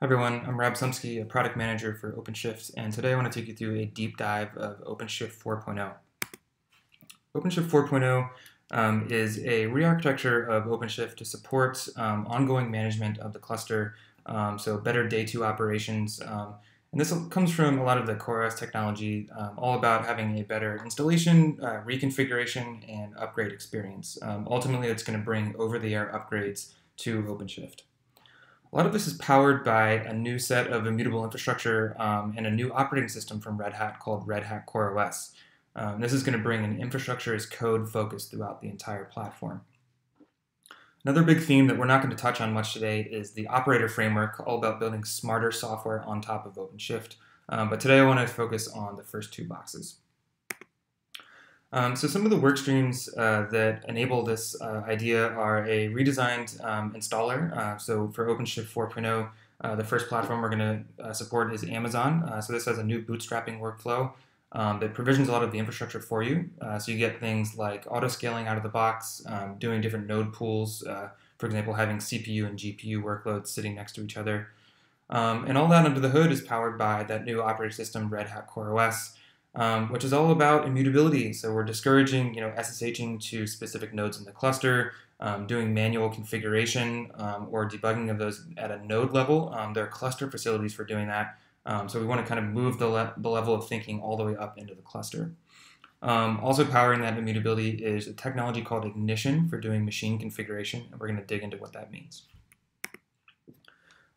Hi everyone, I'm Rob Szumski, a product manager for OpenShift, and today I want to take you through a deep dive of OpenShift 4.0. OpenShift 4.0 um, is a re-architecture of OpenShift to support um, ongoing management of the cluster, um, so better day two operations. Um, and this comes from a lot of the CoreOS technology, um, all about having a better installation, uh, reconfiguration, and upgrade experience. Um, ultimately, it's going to bring over-the-air upgrades to OpenShift. A lot of this is powered by a new set of immutable infrastructure um, and a new operating system from Red Hat called Red Hat CoreOS. Um, this is going to bring an infrastructure as code focus throughout the entire platform. Another big theme that we're not going to touch on much today is the operator framework, all about building smarter software on top of OpenShift. Um, but today I want to focus on the first two boxes. Um, so some of the work streams uh, that enable this uh, idea are a redesigned um, installer. Uh, so for OpenShift 4.0, uh, the first platform we're going to uh, support is Amazon. Uh, so this has a new bootstrapping workflow um, that provisions a lot of the infrastructure for you. so you get things like auto scaling out of the box, um, doing different node pools, for example, having CPU and GPU workloads sitting next to each other. Um, and all that under the hood is powered by that new operating system, Red Hat CoreOS um, which is all about immutability. So we're discouraging, you know, SSHing to specific nodes in the cluster, um, doing manual configuration um, or debugging of those at a node level. Um, there are cluster facilities for doing that. Um, so we want to kind of move the, le the, level of thinking all the way up into the cluster. Um, also powering that immutability is a technology called Ignition for doing machine configuration, and we're going to dig into what that means.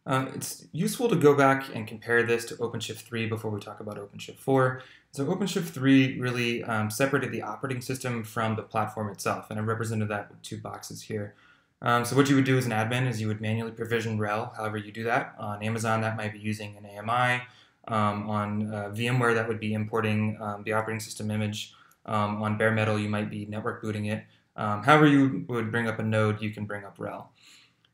Um, it's useful to go back and compare this to OpenShift 3 before we talk about OpenShift 4. So OpenShift 3 really um, separated the operating system from the platform itself, and I represented that with two boxes here. Um, so what you would do as an admin is you would manually provision RHEL, however you do that. On Amazon, that might be using an AMI. Um, on uh, VMware, that would be importing um, the operating system image. Um, on bare metal, you might be network booting it. however you would bring up a node, you can bring up RHEL.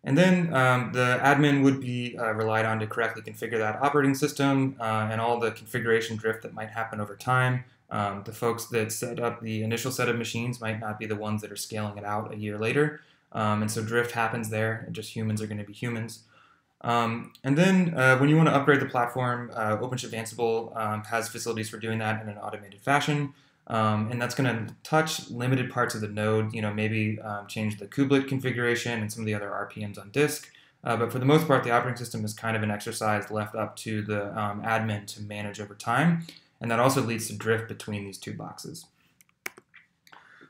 And then um, the admin would be uh, relied on to correctly configure that operating system uh, and all the configuration drift that might happen over time. Um, the folks that set up the initial set of machines might not be the ones that are scaling it out a year later. Um, and so drift happens there, and just humans are going to be humans. Um, and then uh, when you want to upgrade the platform, uh, OpenShift Ansible um, has facilities for doing that in an automated fashion. Um, and that's going to touch limited parts of the node, you know, maybe um, change the kubelet configuration and some of the other RPMs on disk. Uh, but for the most part, the operating system is kind of an exercise left up to the um, admin to manage over time. And that also leads to drift between these two boxes.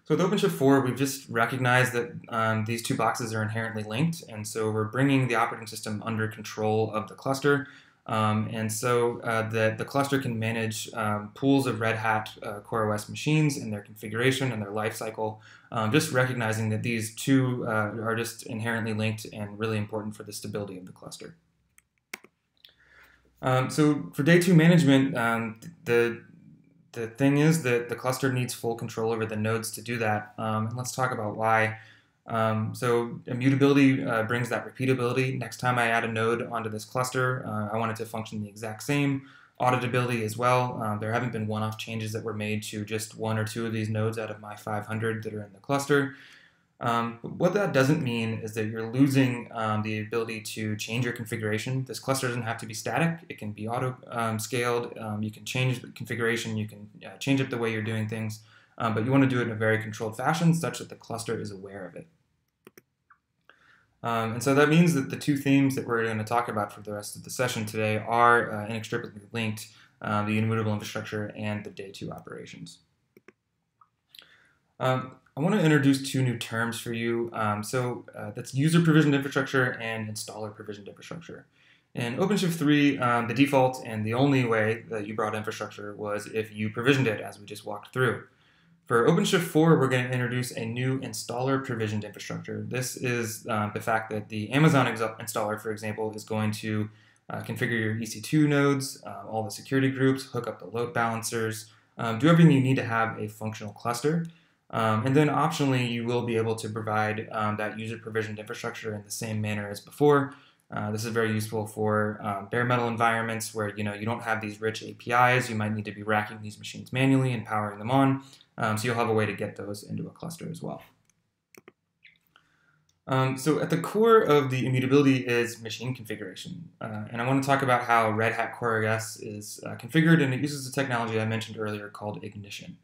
So with OpenShift 4, we've just recognized that um, these two boxes are inherently linked. And so we're bringing the operating system under control of the cluster um, and so uh, the, the cluster can manage um, pools of Red Hat uh, CoreOS machines and their configuration and their lifecycle, um, just recognizing that these two uh, are just inherently linked and really important for the stability of the cluster. Um, so for day two management, um, the, the thing is that the cluster needs full control over the nodes to do that. Um, and let's talk about why. Um, so immutability uh, brings that repeatability. Next time I add a node onto this cluster, uh, I want it to function the exact same. Auditability as well. Uh, there haven't been one-off changes that were made to just one or two of these nodes out of my 500 that are in the cluster. Um, what that doesn't mean is that you're losing um, the ability to change your configuration. This cluster doesn't have to be static. It can be auto-scaled. Um, um, you can change the configuration. You can uh, change up the way you're doing things. But you want to do it in a very controlled fashion such that the cluster is aware of it. Um, and so that means that the two themes that we're going to talk about for the rest of the session today are uh, inextricably linked, uh, the immutable infrastructure and the day two operations. Um, I want to introduce two new terms for you. Um, so uh, that's user provisioned infrastructure and installer provisioned infrastructure. In OpenShift 3, um, the default and the only way that you brought infrastructure was if you provisioned it, as we just walked through. For OpenShift 4, we're going to introduce a new installer provisioned infrastructure. This is uh, the fact that the Amazon installer, for example, is going to uh, configure your EC2 nodes, uh, all the security groups, hook up the load balancers, um, do everything you need to have a functional cluster. Um, and then optionally, you will be able to provide um, that user provisioned infrastructure in the same manner as before. Uh, this is very useful for um, bare metal environments where you know you don't have these rich APIs. You might need to be racking these machines manually and powering them on. Um, so you'll have a way to get those into a cluster as well. Um, so at the core of the immutability is machine configuration. Uh, and I want to talk about how Red Hat CoreOS is uh, configured, and it uses the technology I mentioned earlier called Ignition.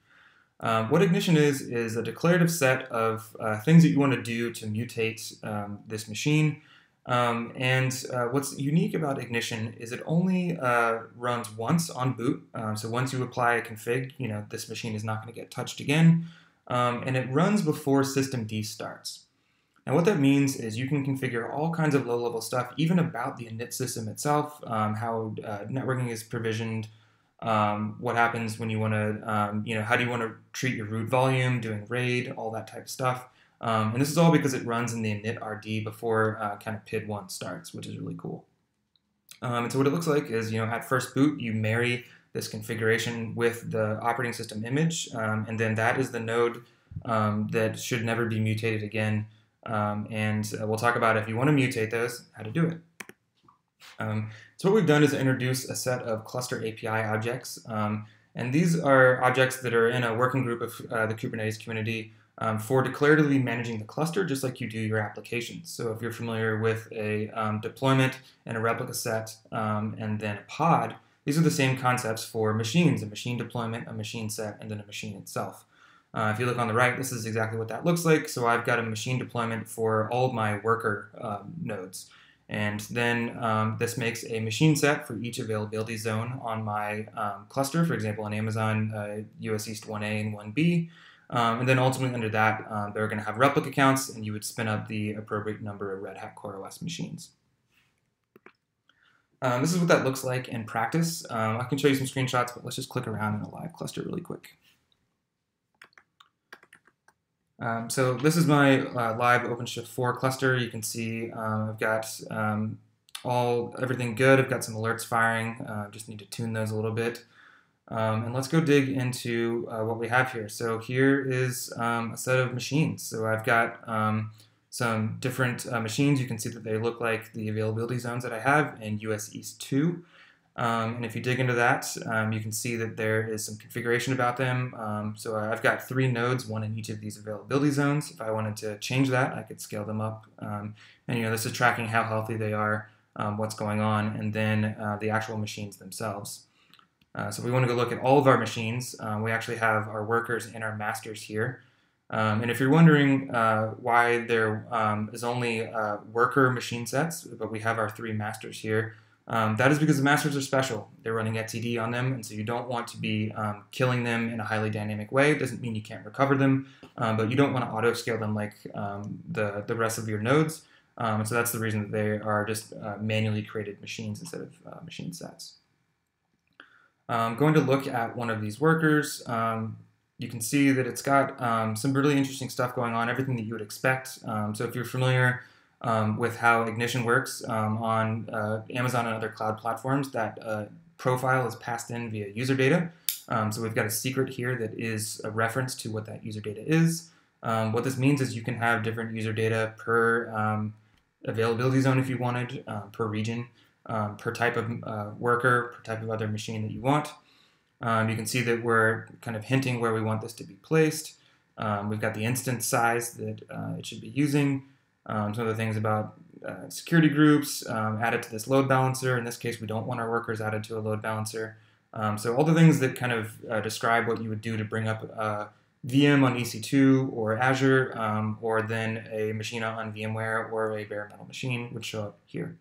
Um, what Ignition is, is a declarative set of uh, things that you want to do to mutate um, this machine. Um, and uh, what's unique about Ignition is it only uh, runs once on boot. Um, so once you apply a config, you know, this machine is not going to get touched again. Um, and it runs before systemd starts. Now what that means is you can configure all kinds of low-level stuff, even about the init system itself, um, how uh, networking is provisioned, um, what happens when you want to, um, you know, how do you want to treat your root volume, doing RAID, all that type of stuff. Um, and this is all because it runs in the initrd before uh, kind of PID1 starts, which is really cool. Um, and so what it looks like is, you know, at first boot, you marry this configuration with the operating system image, um, and then that is the node um, that should never be mutated again um, and uh, we'll talk about if you want to mutate those, how to do it. Um, so what we've done is introduce a set of cluster API objects. And these are objects that are in a working group of uh, the Kubernetes community um, for declaratively managing the cluster, just like you do your applications. So if you're familiar with a um, deployment and a replica set um, and then a pod, these are the same concepts for machines, a machine deployment, a machine set, and then a machine itself. Uh, if you look on the right, this is exactly what that looks like. So I've got a machine deployment for all of my worker um, nodes. And then um, this makes a machine set for each availability zone on my um, cluster, for example, on Amazon, uh, US East 1A and 1B. Um, and then ultimately under that, um, they're going to have replica counts, and you would spin up the appropriate number of Red Hat CoreOS machines. Um, this is what that looks like in practice. I can show you some screenshots, but let's just click around in a live cluster really quick. Um, so this is my uh, live OpenShift 4 cluster. You can see um, I've got um, all everything good. I've got some alerts firing. Uh, just need to tune those a little bit. Um, and let's go dig into uh, what we have here. So here is um, a set of machines. So I've got um, some different uh, machines. You can see that they look like the availability zones that I have in US East 2. Um, and if you dig into that, um, you can see that there is some configuration about them. Um, so I've got three nodes, one in each of these availability zones. If I wanted to change that, I could scale them up. And you know, this is tracking how healthy they are, what's going on, and then uh, the actual machines themselves. Uh, so we want to go look at all of our machines. Uh, we actually have our workers and our masters here. Um, and if you're wondering uh, why there um, is only uh, worker machine sets, but we have our three masters here, um, that is because the masters are special. They're running etcd on them, and so you don't want to be um, killing them in a highly dynamic way. It doesn't mean you can't recover them, um, but you don't want to auto scale them like um, the, the rest of your nodes. And so that's the reason that they are just uh, manually created machines instead of uh, machine sets. I'm going to look at one of these workers. you can see that it's got some really interesting stuff going on, everything that you would expect. so if you're familiar um, with how Ignition works um, on uh, Amazon and other cloud platforms. That uh, profile is passed in via user data. Um, so we've got a secret here that is a reference to what that user data is. Um, what this means is you can have different user data per um, availability zone if you wanted, uh, per region, um, per type of uh, worker, per type of other machine that you want. you can see that we're kind of hinting where we want this to be placed. we've got the instance size that uh, it should be using. Um, some of the things about uh, security groups um, added to this load balancer. In this case, we don't want our workers added to a load balancer. Um, so all the things that kind of uh, describe what you would do to bring up a VM on EC2 or Azure, um, or then a machine on VMware or a bare metal machine would show up here.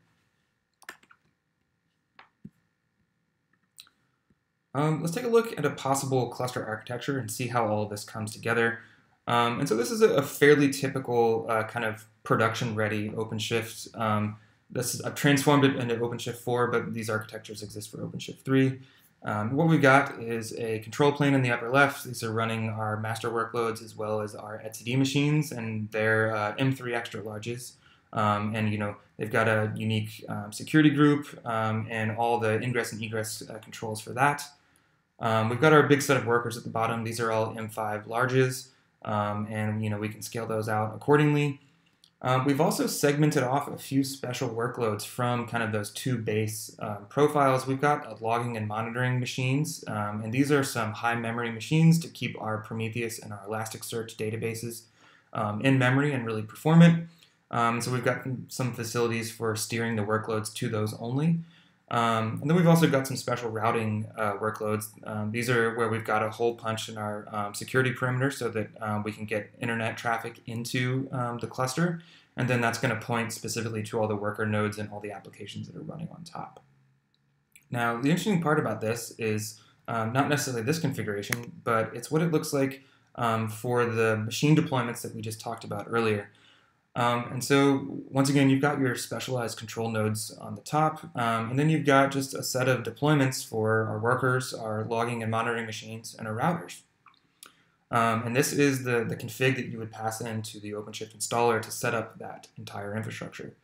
Um, let's take a look at a possible cluster architecture and see how all of this comes together. Um, and so this is a, fairly typical uh, kind of production-ready OpenShift. Um, this is, I've transformed it into OpenShift 4, but these architectures exist for OpenShift 3. Um, what we've got is a control plane in the upper left. These are running our master workloads as well as our etcd machines, and they're uh, M3 extra larges. Um, and you know they've got a unique um, security group um, and all the ingress and egress uh, controls for that. Um, we've got our big set of workers at the bottom. These are all M5 larges, um, and you know we can scale those out accordingly. Um, we've also segmented off a few special workloads from kind of those two base um, profiles. We've got logging and monitoring machines, um, and these are some high memory machines to keep our Prometheus and our Elasticsearch databases um, in memory and really performant. Um, so we've got some facilities for steering the workloads to those only. Um, and then we've also got some special routing uh, workloads. Um, these are where we've got a hole punch in our um, security perimeter so that um, we can get internet traffic into um, the cluster. And then that's going to point specifically to all the worker nodes and all the applications that are running on top. Now, the interesting part about this is um, not necessarily this configuration, but it's what it looks like for the machine deployments that we just talked about earlier. Um, and so once again, you've got your specialized control nodes on the top, um, and then you've got just a set of deployments for our workers, our logging and monitoring machines, and our routers. Um, and this is the, the config that you would pass into the OpenShift installer to set up that entire infrastructure.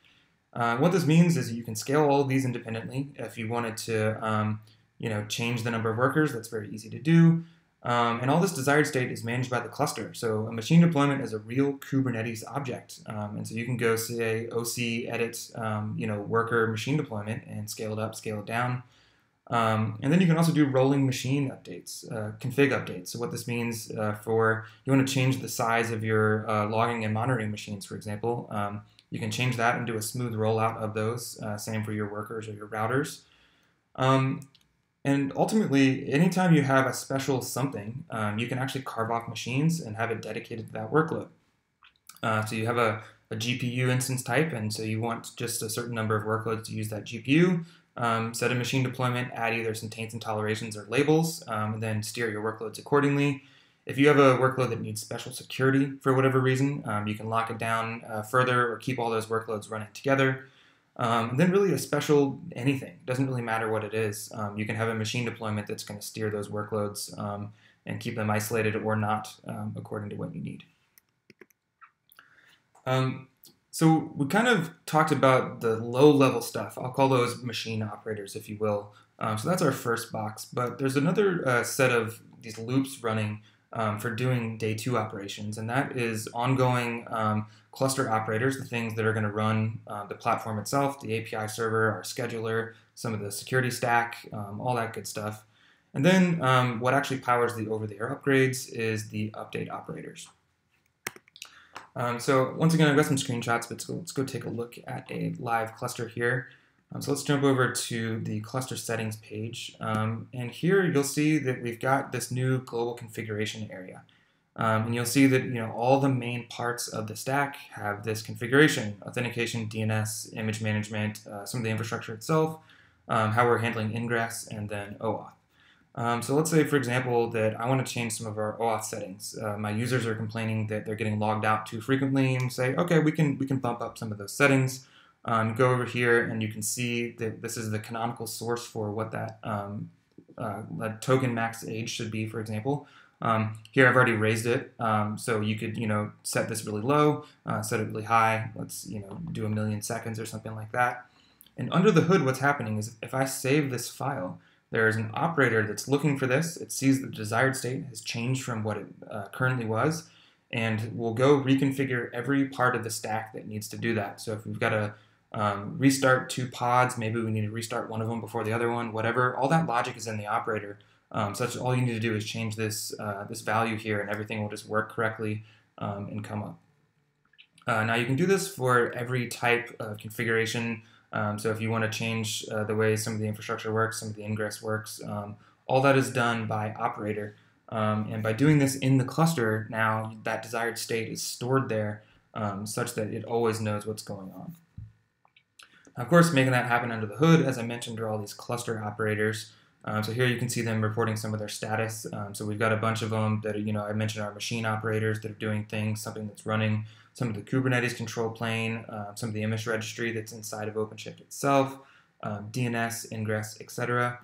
Uh, what this means is you can scale all of these independently. If you wanted to, um, you know, change the number of workers, that's very easy to do. Um, and all this desired state is managed by the cluster. So a machine deployment is a real Kubernetes object. Um, and so you can go say OC edit, um, you know, worker machine deployment and scale it up, scale it down. Um, and then you can also do rolling machine updates, uh, config updates. So what this means uh, for you want to change the size of your uh, logging and monitoring machines, for example, um, you can change that and do a smooth rollout of those. Uh, same for your workers or your routers. Um, and ultimately, anytime you have a special something, um, you can actually carve off machines and have it dedicated to that workload. Uh, so you have a, a, GPU instance type, and so you want just a certain number of workloads to use that GPU. Um, set a machine deployment, add either some taints and tolerations or labels, um, and then steer your workloads accordingly. If you have a workload that needs special security for whatever reason, um, you can lock it down uh, further or keep all those workloads running together. Um, then really a special anything. Doesn't really matter what it is. Um, you can have a machine deployment that's going to steer those workloads um, and keep them isolated or not um, according to what you need. Um, so we kind of talked about the low level stuff. I'll call those machine operators, if you will. Um, so that's our first box. But there's another uh, set of these loops running for doing day two operations, and that is ongoing cluster operators, the things that are going to run uh, the platform itself, the API server, our scheduler, some of the security stack, um, all that good stuff. And then um, what actually powers the over-the-air upgrades is the update operators. Um, so once again, I've got some screenshots, but let's go, take a look at a live cluster here. Um, so let's jump over to the cluster settings page. Um, and here you'll see that we've got this new global configuration area. Um, and you'll see that you know all the main parts of the stack have this configuration, authentication, DNS, image management, uh, some of the infrastructure itself, um, how we're handling ingress, and then OAuth. Um, so let's say, for example, that I want to change some of our OAuth settings. Uh, my users are complaining that they're getting logged out too frequently, and say, okay, we can we can bump up some of those settings. Um, go over here and you can see that this is the canonical source for what that um, uh, token max age should be, for example. Um, here I've already raised it, um, so you could you know set this really low, uh, set it really high. Let's you know do a million seconds or something like that. And under the hood, what's happening is if I save this file, there is an operator that's looking for this. It sees the desired state has changed from what it uh, currently was, and will go reconfigure every part of the stack that needs to do that. So if we've got a um, restart two pods. Maybe we need to restart one of them before the other one. Whatever. All that logic is in the operator. Um, so all you need to do is change this uh, this value here, and everything will just work correctly um, and come up. Uh, now you can do this for every type of configuration. Um, so if you want to change uh, the way some of the infrastructure works, some of the ingress works, um, all that is done by operator. Um, and by doing this in the cluster, now that desired state is stored there such that it always knows what's going on. Of course, making that happen under the hood, as I mentioned, are all these cluster operators. Um, so here you can see them reporting some of their status. Um, so we've got a bunch of them that, are, you know, I mentioned our machine operators that are doing things, something that's running, some of the Kubernetes control plane, uh, some of the image registry that's inside of OpenShift itself, um, DNS, ingress, etc.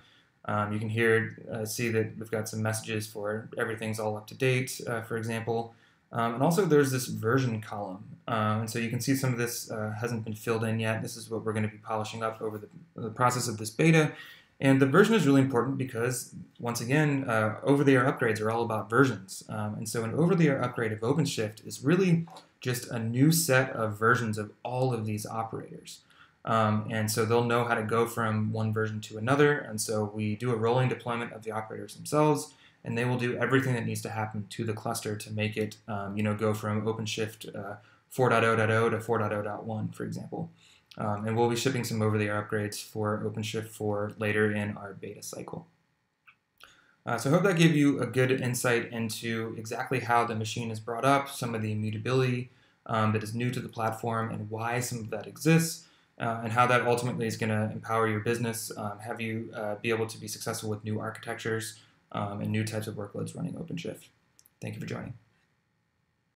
Um, you can here uh, see that we've got some messages for everything's all up to date, uh, for example. Um, and also there's this version column. Um, and so you can see some of this uh, hasn't been filled in yet. This is what we're going to be polishing up over the, the, process of this beta. And the version is really important because, once again, uh, over-the-air upgrades are all about versions. Um, and so an over-the-air upgrade of OpenShift is really just a new set of versions of all of these operators. Um, and so they'll know how to go from one version to another. And so we do a rolling deployment of the operators themselves and they will do everything that needs to happen to the cluster to make it, um, you know, go from OpenShift uh, 4.0.0 to 4.0.1, for example. Um, and we'll be shipping some over-the-air upgrades for OpenShift 4 later in our beta cycle. Uh, so I hope that gave you a good insight into exactly how the machine is brought up, some of the immutability um, that is new to the platform, and why some of that exists, uh, and how that ultimately is going to empower your business, um, have you uh, be able to be successful with new architectures um, and new types of workloads running OpenShift. Thank you for joining.